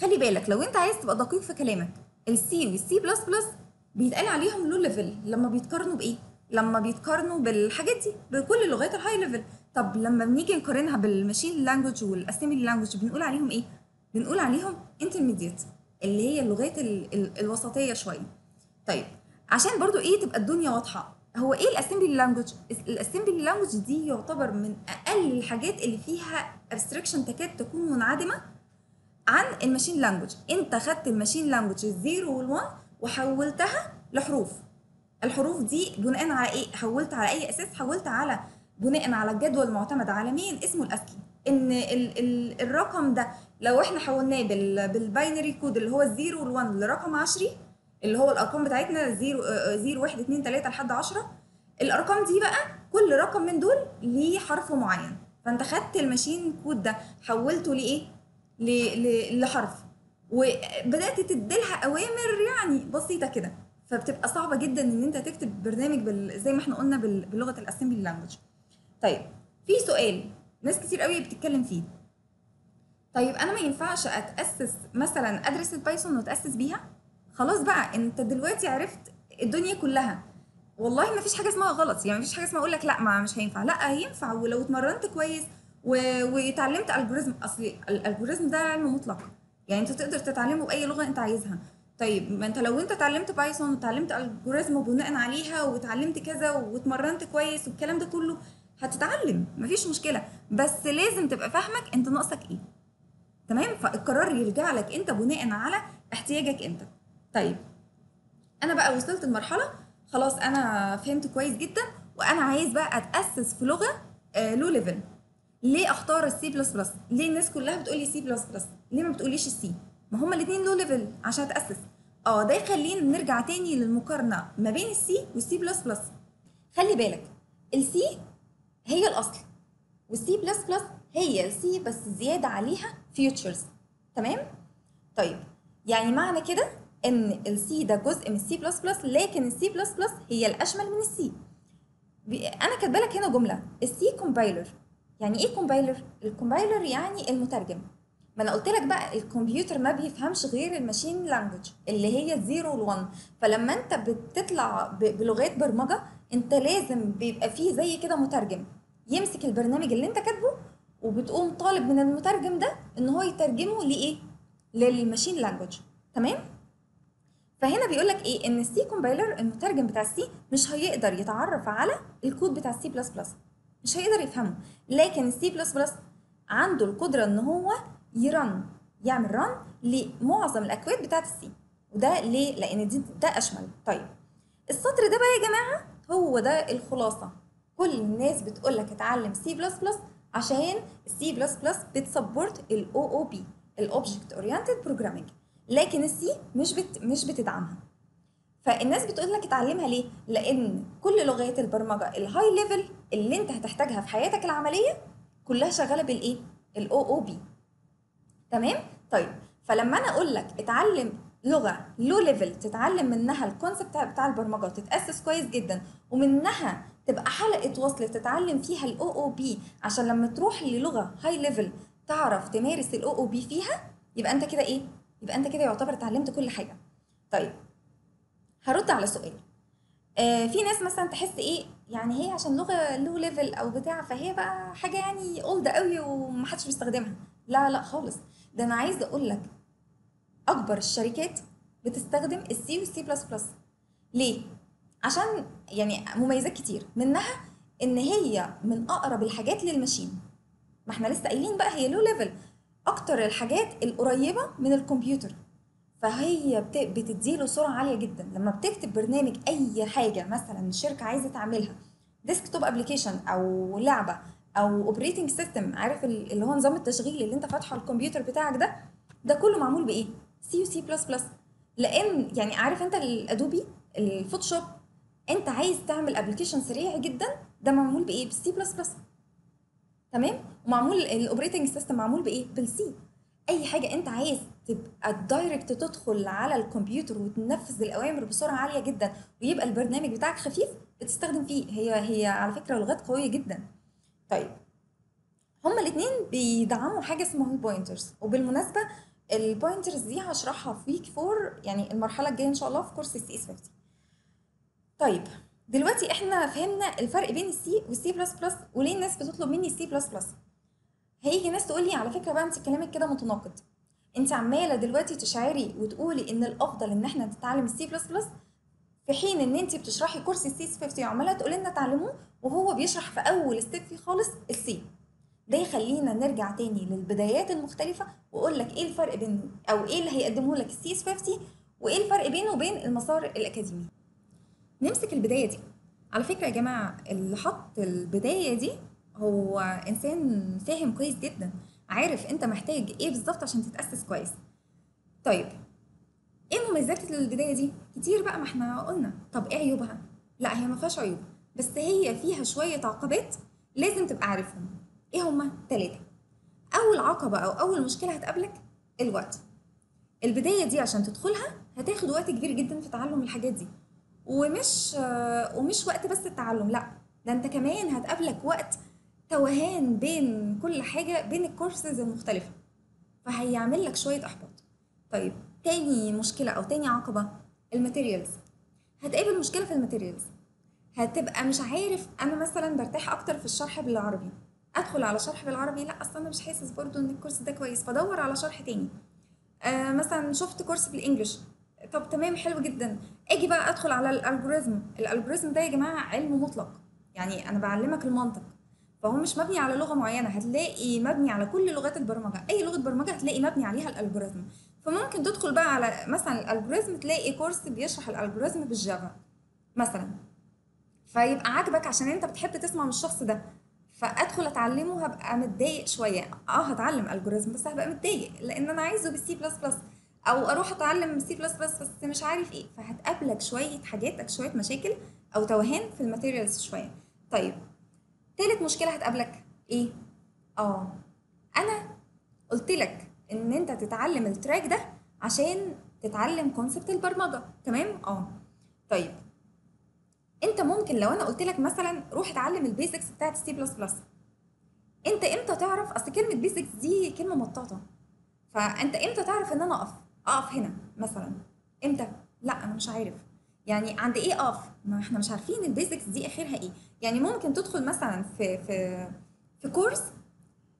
خلي بالك لو أنت عايز تبقى دقيق في كلامك السي والسي بلس بلس بيتقال عليهم low level لما بيتقارنوا بإيه؟ لما بيتقارنوا بالحاجات دي بكل اللغات ال high level طب لما بنيجي نقارنها بال machine language وال assembly language بنقول عليهم إيه؟ بنقول عليهم intermediate اللي هي اللغات ال ال الوسطية شوية. طيب عشان برضو إيه تبقى الدنيا واضحة هو إيه ال assembly language ال assembly language دي يعتبر من أقل الحاجات اللي فيها abstraction تكاد تكون منعدمة عن ال machine language أنت خدت ال machine language ال zero وال one وحولتها لحروف. الحروف دي بناء على إيه؟ حولت على أي أساس؟ حولت على بناء على الجدول المعتمد عالميا اسمه ال ASCII. إن ال ال الرقم ده لو إحنا حولناه بال بال binary code اللي هو ال zero وال one لرقم عشري اللي هو الأرقام بتاعتنا zero آه، zero واحد اتنين تلاتة لحد عشرة الأرقام دي بقى كل رقم من دول ليه حرف معين. فأنت خدت ال machine code ده حولته لإيه؟ لحرف وبدأت تديلها أوامر يعني بسيطة كده. فبتبقى صعبة جدا إن أنت تكتب برنامج بال... زي ما إحنا قلنا بال... بلغة ال assembly language طيب في سؤال ناس كتير قوي بتتكلم فيه. طيب أنا ما ينفعش أتأسس مثلا أدرس ال Python وأتأسس بيها؟ خلاص بقى أنت دلوقتي عرفت الدنيا كلها. والله ما فيش حاجة اسمها غلط يعني ما فيش حاجة اسمها أقول لك لا ما مش هينفع. لا هينفع ولو اتمرنت كويس و... واتعلمت algorithm أصل ال algorithm ده علم مطلق. يعني أنت تقدر تتعلمه بأي لغة أنت عايزها. طيب ما انت لو انت اتعلمت Python واتعلمت algorithm وبناء عليها واتعلمت كذا واتمرنت كويس والكلام ده كله هتتعلم مفيش مشكلة. بس لازم تبقى فاهم انت ناقصك إيه. تمام؟ فالقرار يرجع لك انت بناء على احتياجك انت. طيب أنا بقى وصلت لمرحلة خلاص أنا فهمت كويس جدا وأنا عايز بقى اتأسس في لغة low level ليه اختار ال C بلس بلس ليه الناس كلها بتقول لي سي بلس بلس ليه ما بتقوليش السي ما هما الاثنين low level عشان اتأسس. آه ده يخلينا نرجع تاني للمقارنة ما بين ال C والسي بلس بلس. خلي بالك السي هي الأصل والسي بلس بلس هي ال C بس زيادة عليها features تمام؟ طيب يعني معنى كده إن ال C ده جزء من ال C بلس بلس لكن السي بلس بلس هي الأشمل من السي. أنا كاتبة لك هنا جملة ال C compiler يعني إيه compiler ال compiler يعني المترجم. ما أنا قلت لك بقى الكمبيوتر ما بيفهمش غير ال machine language اللي هي ال zero وال one فلما أنت بتطلع بلغات برمجة أنت لازم بيبقى فيه زي كده مترجم. يمسك البرنامج اللي أنت كاتبه وبتقوم طالب من المترجم ده إن هو يترجمه لإيه؟ لل machine language. تمام؟ فهنا بيقول لك إيه؟ إن ال C compiler المترجم بتاع ال C مش هيقدر يتعرف على الكود بتاع السي بلس بلس. مش هيقدر يفهمه. لكن السي بلس بلس عنده القدرة إن هو ي run يعمل run لمعظم الأكواد بتاعت ال C. وده ليه؟ لأن دي ده أشمل. طيب السطر ده بقى يا جماعة هو ده الخلاصة. كل الناس بتقول لك اتعلم C++ عشان ال C++ بت support ال OOP ال object oriented programming لكن ال C مش بت مش بتدعمها. فالناس بتقول لك اتعلمها ليه؟ لأن كل لغات البرمجة ال high level اللي انت هتحتاجها في حياتك العملية كلها شغالة بالإيه؟ ال OOP تمام؟ طيب فلما أنا أقول لك اتعلم لغة low level تتعلم منها ال concept بتاع البرمجة وتتأسس كويس جدا ومنها تبقى حلقة وصل تتعلم فيها ال OOP عشان لما تروح للغة high level تعرف تمارس ال OOP فيها يبقى أنت كده إيه؟ يبقى أنت كده يعتبر اتعلمت كل حاجة. طيب هرد على سؤال. آه في ناس مثلا تحس إيه؟ يعني هي عشان لغة low level أو بتاع فهي بقى حاجة يعني old قوي ومحدش بيستخدمها. لا لا خالص. ده أنا عايزة أقول لك أكبر الشركات بتستخدم السي والسي بلس بلس ليه؟ عشان يعني مميزات كتير منها إن هي من أقرب الحاجات لل machine. ما إحنا لسه قايلين بقى هي low level أكتر الحاجات القريبة من الكمبيوتر. فهي بت- بتديله سرعة عالية جدا. لما بتكتب برنامج أي حاجة مثلا الشركة عايزة تعملها desktop application أو لعبة أو operating system عارف ال- اللي هو نظام التشغيل اللي أنت فاتحه الكمبيوتر بتاعك ده ده كله معمول بإيه؟ سي وسي بلس بلس لأن يعني عارف أنت ال Adobe ال Photoshop أنت عايز تعمل application سريع جدا ده معمول بإيه؟ بالسي بلس بلس تمام؟ ومعمول ال operating system معمول بإيه؟ بال C أي حاجة أنت عايز تبقى direct تدخل على الكمبيوتر وتنفذ الأوامر بسرعة عالية جدا ويبقى البرنامج بتاعك خفيف بتستخدم فيه. هي هي على فكرة لغات قوية جدا. طيب. هما الاثنين بيدعموا حاجة اسمها ال pointers وبالمناسبة ال pointers دي هشرحها في week 4 يعني المرحلة الجاية إن شاء الله في كورس ال CS50 طيب دلوقتي إحنا فهمنا الفرق بين السي والسي بلس بلس وليه الناس بتطلب مني السي بلس بلس هيجي ناس تقول لي على فكرة بقى أنت كلامك كده متناقض. أنت عمالة دلوقتي تشعري وتقولي إن الأفضل إن إحنا نتعلم السي بلس بلس في حين إن انت بتشرحي كورس ال CS50 وعماله تقولي لنا اتعلموه وهو بيشرح في أول step فيه خالص ال C ده يخلينا نرجع تاني للبدايات المختلفة وأقول لك إيه الفرق بين أو إيه اللي هيقدمه لك ال CS50 وإيه الفرق بينه وبين المسار الأكاديمي. نمسك البداية دي. على فكرة يا جماعة اللي حط البداية دي هو إنسان فاهم كويس جدا عارف أنت محتاج إيه بالظبط عشان تتأسس كويس. طيب إيه مميزات البداية دي؟ كتير بقى ما إحنا قلنا، طب إيه عيوبها؟ لا هي ما فيهاش عيوب بس هي فيها شوية عقبات لازم تبقى عارفهم. إيه هما؟ تلاتة. أول عقبة أو أول مشكلة هتقابلك الوقت. البداية دي عشان تدخلها هتاخد وقت كبير جدا في تعلم الحاجات دي. ومش ومش وقت بس التعلم لا ده انت كمان هتقابلك وقت توهان بين كل حاجة بين الكورسز المختلفة. فهيعمل لك شوية إحباط. طيب تاني مشكلة أو تاني عقبة ال materials. هتقابل مشكلة في ال materials. هتبقى مش عارف أنا مثلا برتاح أكتر في الشرح بالعربي. أدخل على شرح بالعربي لأ أصلا أنا مش حاسس برضو إن الكورس ده كويس فادور على شرح تاني. آه مثلا شفت كورس بال English. طب تمام حلو جدا. أجي بقى أدخل على ال algorithm. ال algorithm ده يا جماعة علم مطلق. يعني أنا بعلمك المنطق. فهو مش مبني على لغة معينة هتلاقي مبني على كل لغات البرمجة. أي لغة برمجة هتلاقي مبني عليها ال algorithm فممكن تدخل بقى على مثلا ال algorithm تلاقي كورس بيشرح ال algorithm بال Java مثلا. فيبقى عاجبك عشان أنت بتحب تسمع من الشخص ده. فأدخل أتعلمه هبقى متضايق شوية. آه هتعلم algorithm بس هبقى متضايق لأن أنا عايزه بالسي بلس بلس أو أروح أتعلم سي بلس بلس بس مش عارف إيه. فهتقابلك شوية حاجات شوية مشاكل أو توهان في ال materials شوية. طيب تالت مشكلة هتقابلك إيه؟ آه أنا قلت لك إن أنت تتعلم ال track ده عشان تتعلم concept البرمجة تمام؟ آه. طيب أنت ممكن لو أنا قلت لك مثلا روح اتعلم ال basics بتاعت سي بلس بلس أنت إمتى تعرف؟ أصل كلمة basics دي كلمة مطاطة. فأنت إمتى تعرف إن أنا أقف؟ أقف هنا مثلا. إمتى؟ لا أنا مش عارف. يعني عند إيه اقف ما إحنا مش عارفين ال basics دي أخرها إيه. يعني ممكن تدخل مثلا في في في كورس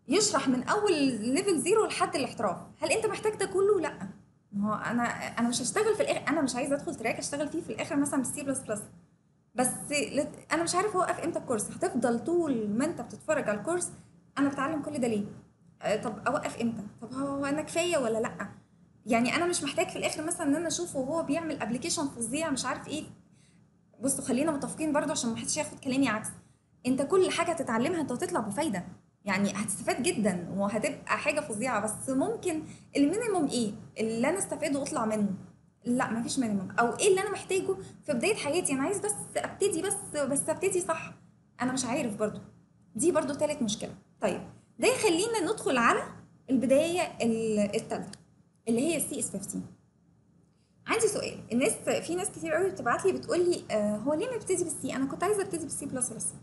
يشرح من أول level zero لحد الاحتراف. هل أنت محتاج ده كله؟ لأ. ما هو أنا أنا مش هشتغل في الآخر أنا مش عايزة أدخل track أشتغل فيه في الآخر مثلا بالسي بلس بلس بس أنا مش عارف اوقف إمتى الكورس هتفضل طول ما أنت بتتفرج على الكورس أنا بتعلم كل ده ليه؟ آه، طب أوقف إمتى؟ طب هو أنا كفاية ولا لأ؟ يعني أنا مش محتاج في الآخر مثلا إن أنا أشوفه وهو بيعمل application فظيع مش عارف إيه. بصوا خلينا متفقين برضو عشان ما حدش ياخد كلامي عكس. أنت كل حاجة تتعلمها أنت هتطلع بفايدة. يعني هتستفاد جدا وهتبقى حاجة فظيعة بس ممكن ال minimum إيه؟ اللي أنا أستفاده واطلع منه. لا مفيش minimum أو إيه اللي أنا محتاجه في بداية حياتي؟ أنا عايز بس أبتدي بس بس أبتدي صح. أنا مش عارف برضو. دي برضو تالت مشكلة. طيب ده يخلينا ندخل على البداية ال- التالتة. اللي هي ال CS 15 عندي سؤال. الناس في ناس كتير قوي بتبعت لي بتقول لي آه هو ليه نبتدي بال C؟ أنا كنت عايزة أبتدي بالسي بلس بلس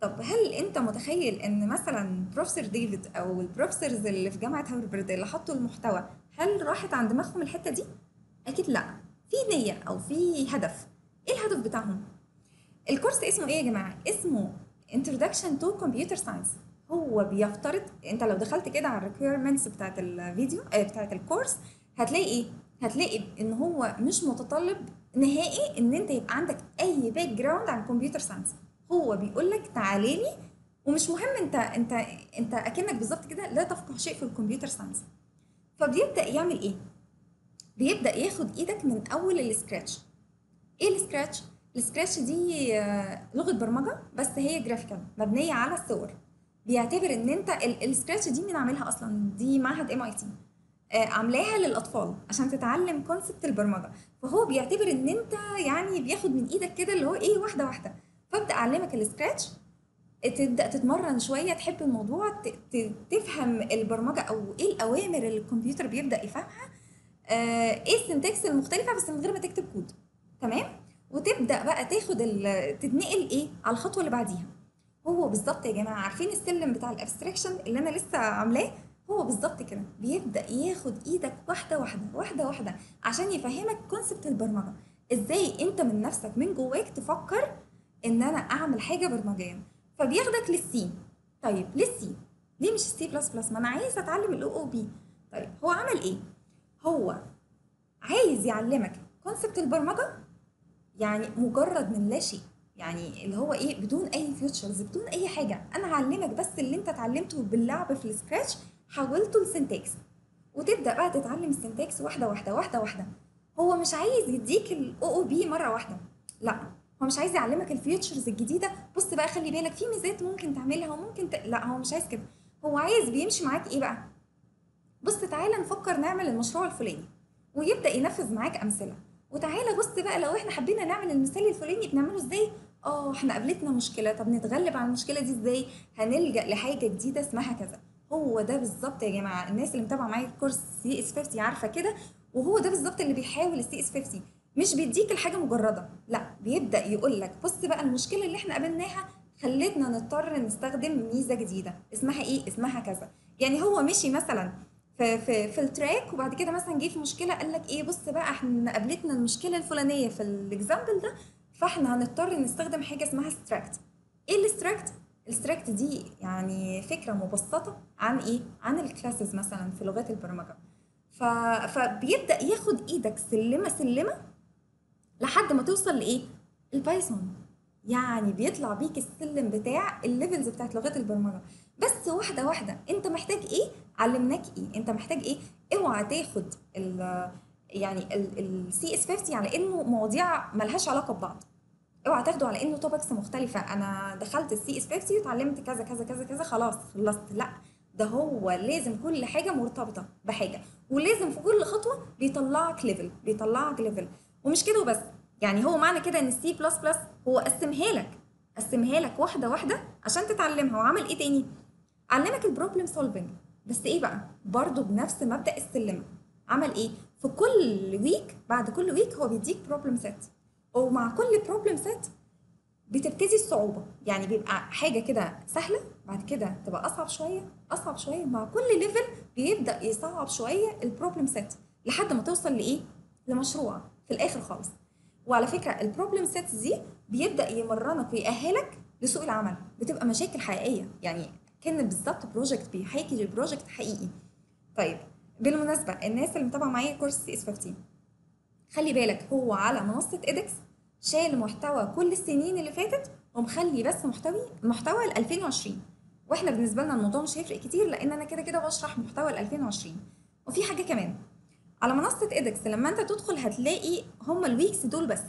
طب هل أنت متخيل إن مثلا بروفيسور ديفيد أو ال professors اللي في جامعة هارفارد اللي حطوا المحتوى هل راحت عن دماغهم الحتة دي؟ أكيد لأ. في نية أو في هدف. إيه الهدف بتاعهم؟ الكورس اسمه إيه يا جماعة؟ اسمه Introduction to Computer Science. هو بيفترض انت لو دخلت كده على ال requirements بتاعت الفيديو آه بتاعت الكورس هتلاقي إيه؟ هتلاقي ان هو مش متطلب نهائي ان انت يبقى عندك اي background عن computer science هو بيقول لك تعالى لي ومش مهم انت انت انت اكنك بالظبط كده لا تفقه شيء في ال computer science فبيبدأ يعمل إيه؟ بيبدأ ياخد إيدك من أول ال Scratch. إيه ال Scratch؟ ال Scratch دي آه، لغة برمجة بس هي graphical مبنية على الصور. بيعتبر إن أنت ال- ال Scratch دي مين عاملها أصلا؟ دي معهد MIT عاملاها للأطفال عشان تتعلم concept البرمجة. فهو بيعتبر إن أنت يعني بياخد من إيدك كده اللي هو إيه واحدة واحدة. فابدأ أعلمك ال Scratch تبدأ تتمرن شوية تحب الموضوع تفهم البرمجة أو إيه الأوامر اللي الكمبيوتر بيبدأ يفهمها. آه، إيه ال syntax المختلفة بس من غير ما تكتب كود تمام؟ وتبدأ بقى تاخد تتنقل إيه على الخطوة اللي بعديها. هو بالظبط يا جماعة عارفين السلم بتاع ال abstraction اللي أنا لسه عاملاه؟ هو بالظبط كده بيبدأ ياخد إيدك واحدة واحدة واحدة واحدة عشان يفهمك concept البرمجة. إزاي أنت من نفسك من جواك تفكر إن أنا أعمل حاجة برمجية؟ فبياخدك للسي طيب للسي ليه مش السي بلس بلس ما أنا عايز أتعلم ال OOP طيب هو عمل إيه؟ هو عايز يعلمك concept البرمجة؟ يعني مجرد من لا شيء. يعني اللي هو إيه بدون أي features بدون أي حاجة. أنا هعلمك بس اللي أنت اتعلمته باللعب في ال Scratch حولته ل syntax وتبدأ بقى تتعلم ال syntax واحدة واحدة واحدة واحدة. هو مش عايز يديك ال OOP مرة واحدة. لا هو مش عايز يعلمك ال features الجديدة. بص بقى خلي بالك في ميزات ممكن تعملها وممكن ت... لا هو مش عايز كده. هو عايز بيمشي معاك إيه بقى؟ بص تعالى نفكر نعمل المشروع الفلاني. ويبدأ ينفذ معاك أمثلة. وتعالى بص بقى لو إحنا حبينا نعمل المثال الفلاني بنعمله إزاي؟ آه إحنا قابلتنا مشكلة. طب نتغلب على المشكلة دي إزاي؟ هنلجأ لحاجة جديدة اسمها كذا. هو ده بالظبط يا جماعة. الناس اللي متابعة معايا الكورس CS 50 عارفة كده؟ وهو ده بالظبط اللي بيحاول ال CS 50 مش بيديك الحاجة مجردة. لا بيبدأ يقول لك بص بقى المشكلة اللي إحنا قابلناها خلتنا نضطر نستخدم ميزة جديدة. اسمها إيه؟ اسمها كذا. يعني هو مشي مثلا في في في ال track وبعد كده مثلا جه في مشكلة قال لك إيه؟ بص بقى إحنا قابلتنا المشكلة الفلانية في ال example ده. فاحنا هنضطر نستخدم حاجة اسمها struct إيه ال struct ال struct دي يعني فكرة مبسطة عن إيه؟ عن ال classes مثلا في لغات البرمجة. ف... فبيبدأ ياخد إيدك سلمة سلمة لحد ما توصل لإيه؟ ال Python يعني بيطلع بيك السلم بتاع ال levels بتاعت لغات البرمجة. بس واحدة واحدة انت محتاج إيه؟ علمناك إيه؟ انت محتاج إيه؟ اوعى تاخد يعني ال CS 50 على إنه مواضيع ملهاش علاقة ببعض. اوعى تاخده على إنه topics مختلفة. أنا دخلت ال CS 50 واتعلمت كذا كذا كذا كذا خلاص خلصت. لا ده هو لازم كل حاجة مرتبطة بحاجة. ولازم في كل خطوة بيطلعك level بيطلعك level ومش كده وبس. يعني هو معنى كده إن السي بلس بلس هو قسمها لك. قسمها لك واحدة واحدة عشان تتعلمها. وعمل إيه تاني؟ علمك ال problem solving بس إيه بقى؟ برضه بنفس مبدأ السلمة. عمل إيه؟ في كل week بعد كل week هو بيديك problem set ومع كل problem set بتبتدي الصعوبة. يعني بيبقى حاجة كده سهلة بعد كده تبقى أصعب شوية أصعب شوية. مع كل level بيبدأ يصعب شوية ال problem set لحد ما توصل لإيه؟ لمشروع. في الآخر خالص. وعلى فكرة ال problem sets دي بيبدأ يمرنك ويأهلك لسوق العمل. بتبقى مشاكل حقيقية. يعني كأن بالظبط project بيحاكي ل project حقيقي. طيب بالمناسبة الناس اللي متابعة معايا كورس CS 50 خلي بالك هو على منصة edX شال محتوى كل السنين اللي فاتت ومخلي بس محتوي محتوى ل 2020 وإحنا بالنسبة لنا الموضوع مش هيفرق كتير لأن أنا كده كده بشرح محتوى ل 2020 وفي حاجة كمان على منصة edX لما أنت تدخل هتلاقي هم ال weeks دول بس.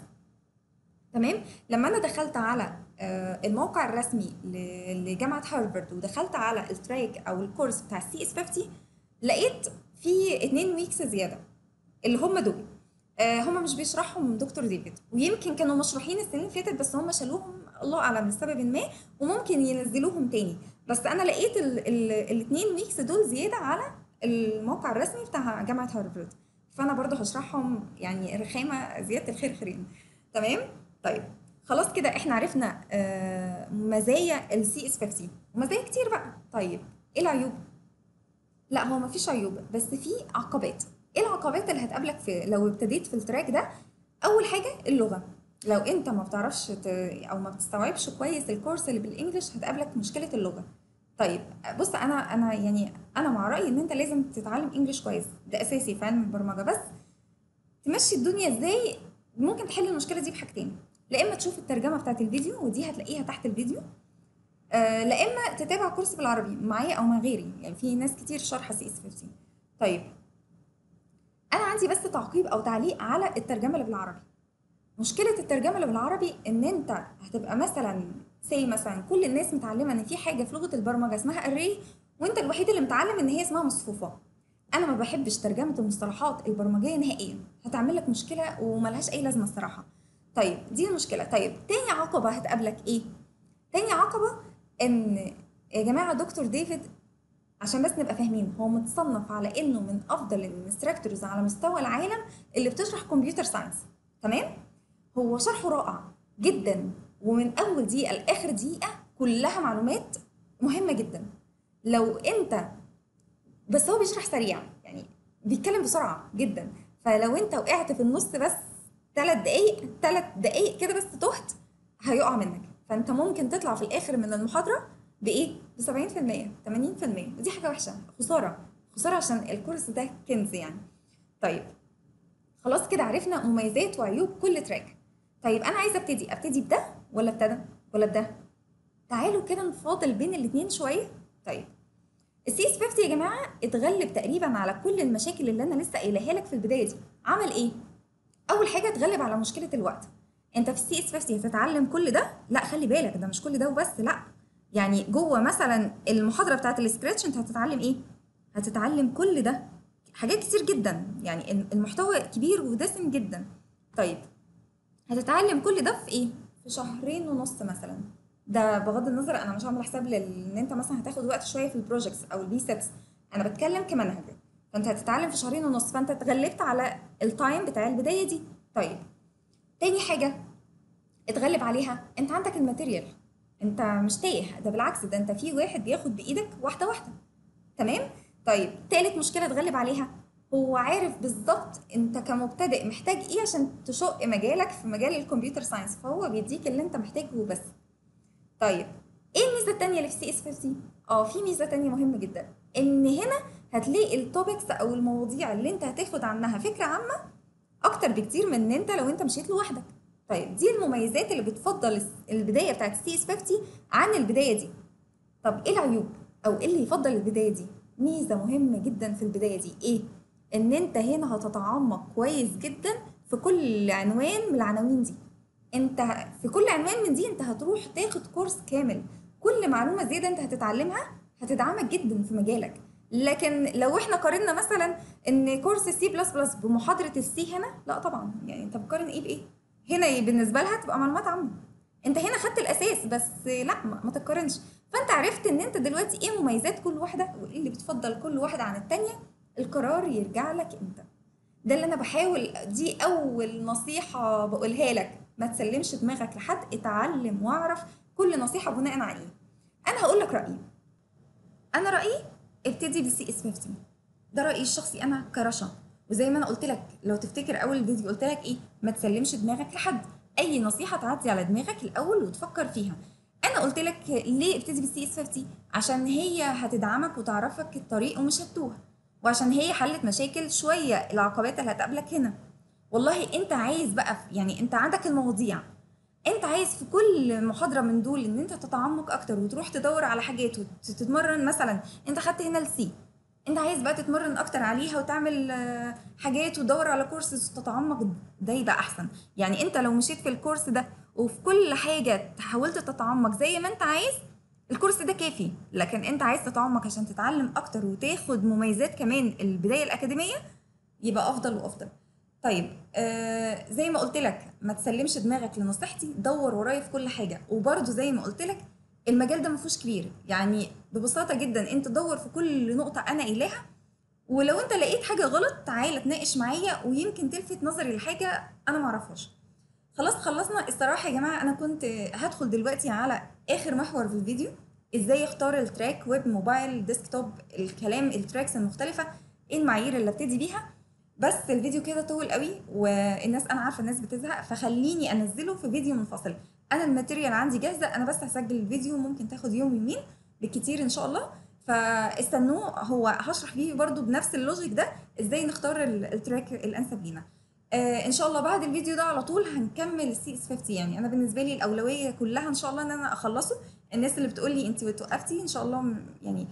تمام؟ لما أنا دخلت على آه، الموقع الرسمي لجامعة هارفارد ودخلت على ال track أو الكورس بتاع ال CS 50 لقيت في اتنين weeks زيادة اللي هم دول. آه، هم مش بيشرحهم دكتور ديفيد. ويمكن كانوا مشروحين السنين اللي فاتت بس هم شالوهم الله أعلم لسبب ما وممكن ينزلوهم تاني. بس أنا لقيت الاثنين weeks دول زيادة على الموقع الرسمي بتاع جامعة هارفارد. فأنا برضو هشرحهم يعني رخامة زيادة الخير خيرين. تمام؟ طيب خلاص كده إحنا عرفنا آه، مزايا ال CS 50 ومزايا كتير بقى. طيب إيه العيوب؟ لا هو مفيش عيوب بس في عقبات. إيه العقبات اللي هتقابلك في لو ابتديت في ال track ده؟ أول حاجة اللغة. لو أنت ما بتعرفش ت... أو ما بتستوعبش كويس الكورس اللي بال English هتقابلك مشكلة اللغة. طيب بص أنا أنا يعني أنا مع رأيي إن أنت لازم تتعلم English كويس. ده أساسي في علم البرمجة. بس تمشي الدنيا إزاي؟ ممكن تحل المشكلة دي بحاجتين. لا إما تشوف الترجمة بتاعت الفيديو ودي هتلاقيها تحت الفيديو. لا إما تتابع كورس بالعربي معايا أو مع غيري يعني في ناس كتير شارحه CS 50 طيب أنا عندي بس تعقيب أو تعليق على الترجمة اللي بالعربي. مشكلة الترجمة اللي بالعربي إن أنت هتبقى مثلا سي مثلا كل الناس متعلمة إن في حاجة في لغة البرمجة اسمها array وأنت الوحيد اللي متعلم إن هي اسمها مصفوفة. أنا ما بحبش ترجمة المصطلحات البرمجية نهائيا. هتعمل لك مشكلة وملهاش أي لازمة الصراحة. طيب دي المشكلة. طيب تاني عقبة هتقابلك إيه؟ تاني عقبة إن يا جماعة دكتور ديفيد عشان بس نبقى فاهمين هو متصنف على إنه من أفضل ال instructors على مستوى العالم اللي بتشرح computer science تمام؟ هو شرحه رائع جدا ومن أول دقيقة لآخر دقيقة كلها معلومات مهمة جدا. لو أنت بس هو بيشرح سريع يعني بيتكلم بسرعة جدا. فلو أنت وقعت في النص بس ثلاث دقايق ثلاث دقايق كده بس تهت هيقع منك. فأنت ممكن تطلع في الآخر من المحاضرة بإيه؟ ب 70% 80% ودي حاجة وحشة خسارة خسارة عشان الكورس ده كنز يعني. طيب خلاص كده عرفنا مميزات وعيوب كل track. طيب أنا عايزة أبتدي. أبتدي بده ولا أبتدي بده؟ تعالوا كده نفاضل بين الاتنين شوية. طيب ال CS 50 يا جماعة اتغلب تقريبا على كل المشاكل اللي أنا لسه قايلها لك في البداية دي. عمل إيه؟ أول حاجة اتغلب على مشكلة الوقت. انت في ال CS 50 هتتعلم كل ده؟ لا خلي بالك ده مش كل ده وبس لا. يعني جوه مثلا المحاضرة بتاعت ال Scratch انت هتتعلم إيه؟ هتتعلم كل ده. حاجات كتير جدا. يعني المحتوى كبير ودسم جدا. طيب هتتعلم كل ده في إيه؟ في شهرين ونص مثلا. ده بغض النظر أنا مش عامله حساب لل- إن أنت مثلا هتاخد وقت شوية في ال projects أو ال P sets أنا بتكلم كمنهج. فأنت هتتعلم في شهرين ونص. فأنت اتغلبت على ال time بتاع البداية دي. طيب تاني حاجة. اتغلب عليها. انت عندك ال material. انت مش تايه. ده بالعكس ده انت في واحد بياخد بإيدك واحدة واحدة. تمام؟ طيب تالت مشكلة اتغلب عليها. هو عارف بالظبط انت كمبتدئ محتاج إيه عشان تشق مجالك في مجال ال computer science. فهو بيديك اللي انت محتاجه وبس. طيب إيه الميزة التانية اللي في CS 50 آه في ميزة تانية مهمة جدا. إن هنا هتلاقي ال topics أو المواضيع اللي انت هتاخد عنها فكرة عامة أكتر بكتير من إن انت لو انت مشيت لوحدك. طيب دي المميزات اللي بتفضل البداية بتاعت ال CS 50 عن البداية دي. طب إيه العيوب أو إيه اللي يفضل البداية دي؟ ميزة مهمة جدا في البداية دي. إيه؟ إن أنت هنا هتتعمق كويس جدا في كل عنوان من العناوين دي. أنت في كل عنوان من دي أنت هتروح تاخد كورس كامل. كل معلومة زيادة أنت هتتعلمها هتدعمك جدا في مجالك. لكن لو إحنا قارنا مثلا إن كورس ال C بلس بلس بمحاضرة السي هنا لا طبعا. يعني أنت بتقارن إيه بإيه؟ هنا بالنسبة لها تبقى معلومات عامه انت هنا خدت الأساس بس لا ما ما تقارنش. فانت عرفت ان انت دلوقتي إيه مميزات كل واحدة وايه اللي بتفضل كل واحدة عن التانية؟ القرار يرجع لك انت ده اللي أنا بحاول دي أول نصيحة بقولها لك. ما تسلمش دماغك لحد اتعلم واعرف كل نصيحة بناء على إيه. أنا هقول لك رأيي. أنا رأيي ابتدي بال CS 50 ده رأيي الشخصي أنا كرشا. وزي ما أنا قلت لك لو تفتكر أول فيديو قلت لك إيه ما تسلمش دماغك لحد. أي نصيحة تعدي على دماغك الأول وتفكر فيها. أنا قلت لك ليه ابتدي بال CS 50 عشان هي هتدعمك وتعرفك الطريق ومش هتتوه. وعشان هي حلت مشاكل شوية العقبات اللي هتقابلك هنا. والله أنت عايز بقى يعني أنت عندك المواضيع. أنت عايز في كل محاضرة من دول إن أنت تتعمق أكتر وتروح تدور على حاجات وتتمرن. مثلا أنت خدت هنا ال C انت عايز بقى تتمرن أكتر عليها وتعمل آه، حاجات وتدور على كورسز وتتعمق ده يبقى احسن. يعني انت لو مشيت في الكورس ده وفي كل حاجة حاولت تتعمق زي ما انت عايز الكورس ده كافي. لكن انت عايز تتعمق عشان تتعلم أكتر وتاخد مميزات كمان البداية الأكاديمية يبقى أفضل وأفضل. طيب آه زي ما قلت لك ما تسلمش دماغك لنصيحتي دور ورايا في كل حاجة. وبرده زي ما قلت لك المجال ده ما فيهوش كبير. يعني ببساطة جدا أنت دور في كل نقطة أنا قايلاها ولو أنت لقيت حاجة غلط تعالى اتناقش معايا ويمكن تلفت نظري لحاجة أنا ما أعرفهاش. خلاص خلصنا. الصراحة يا جماعة أنا كنت هدخل دلوقتي على آخر محور في الفيديو إزاي أختار ال track web mobile desktop الكلام ال tracks المختلفة إيه المعايير اللي أبتدي بيها. بس الفيديو كده طول قوي والناس أنا عارفة الناس بتزهق فخليني أنزله في فيديو منفصل. أنا ال material عندي جاهزة أنا بس هسجل الفيديو ممكن تاخد يوم يومين بالكتير إن شاء الله. فاستنوه هو هشرح فيه برضو بنفس ال logic ده إزاي نختار ال- ال track الأنسب لينا. آه إن شاء الله بعد الفيديو ده على طول هنكمل ال CS 50 يعني أنا بالنسبة لي الأولوية كلها إن شاء الله إن أنا أخلصه. الناس اللي بتقول لي انت وقفتي إن شاء الله يعني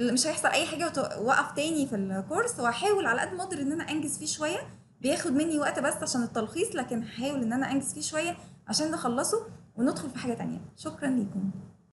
مش هيحصل أي حاجة وتوقف تاني في الكورس. وهحاول على قد ما أقدر إن أنا أنجز فيه شوية. بياخد مني وقت بس عشان التلخيص لكن هحاول إن أنا أنجز فيه شوية عشان نخلصه. وندخل في حاجة تانية. شكرا ليكم.